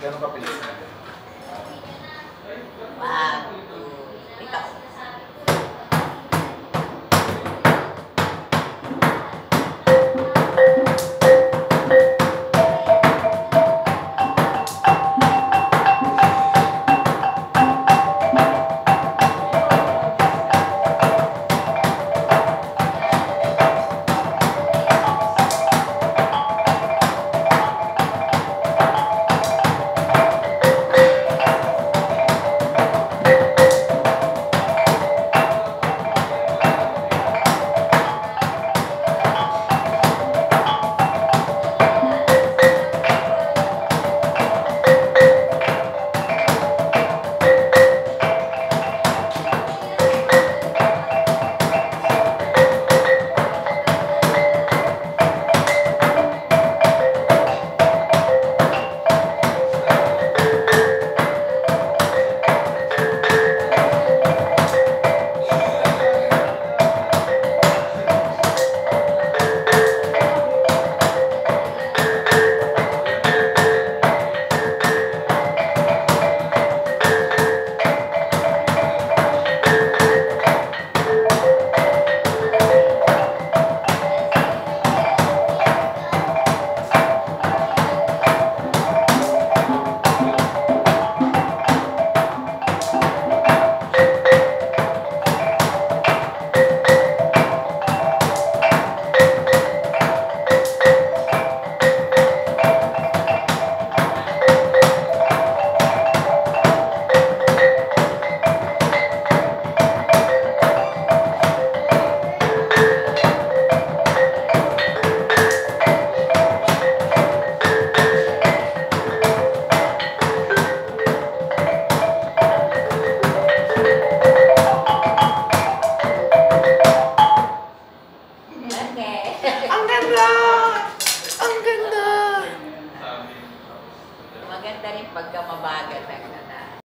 já no vai. Okay. Ang ganda! Ang ganda! Maganda rin pagka mabagal.